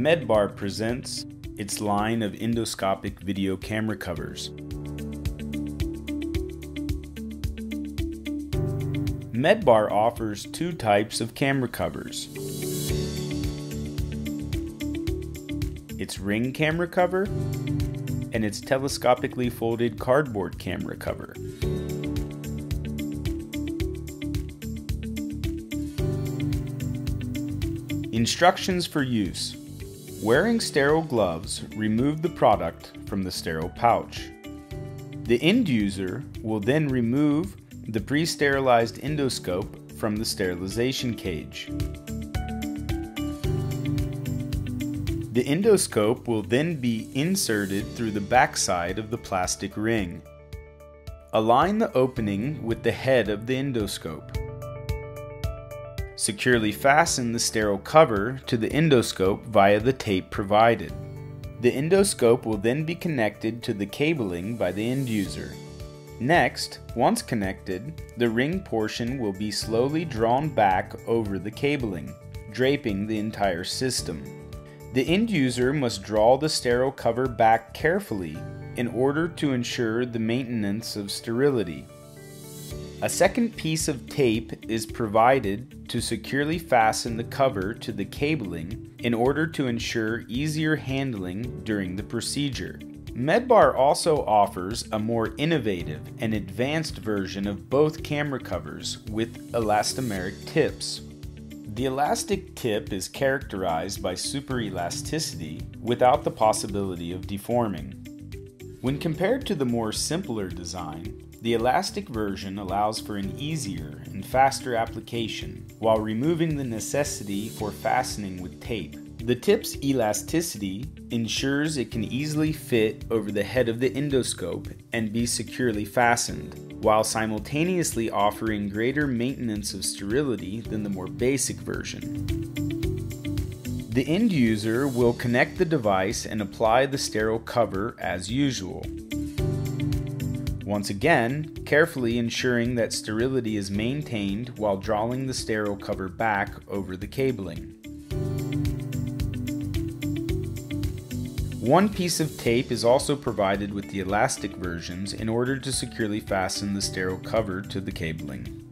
Medbar presents its line of endoscopic video camera covers. Medbar offers two types of camera covers. Its ring camera cover and its telescopically folded cardboard camera cover. Instructions for use Wearing sterile gloves, remove the product from the sterile pouch. The end user will then remove the pre sterilized endoscope from the sterilization cage. The endoscope will then be inserted through the backside of the plastic ring. Align the opening with the head of the endoscope. Securely fasten the sterile cover to the endoscope via the tape provided. The endoscope will then be connected to the cabling by the end user. Next, once connected, the ring portion will be slowly drawn back over the cabling, draping the entire system. The end user must draw the sterile cover back carefully in order to ensure the maintenance of sterility. A second piece of tape is provided to securely fasten the cover to the cabling in order to ensure easier handling during the procedure. Medbar also offers a more innovative and advanced version of both camera covers with elastomeric tips. The elastic tip is characterized by superelasticity without the possibility of deforming. When compared to the more simpler design, the elastic version allows for an easier and faster application while removing the necessity for fastening with tape. The tip's elasticity ensures it can easily fit over the head of the endoscope and be securely fastened, while simultaneously offering greater maintenance of sterility than the more basic version. The end user will connect the device and apply the sterile cover as usual. Once again, carefully ensuring that sterility is maintained while drawing the sterile cover back over the cabling. One piece of tape is also provided with the elastic versions in order to securely fasten the sterile cover to the cabling.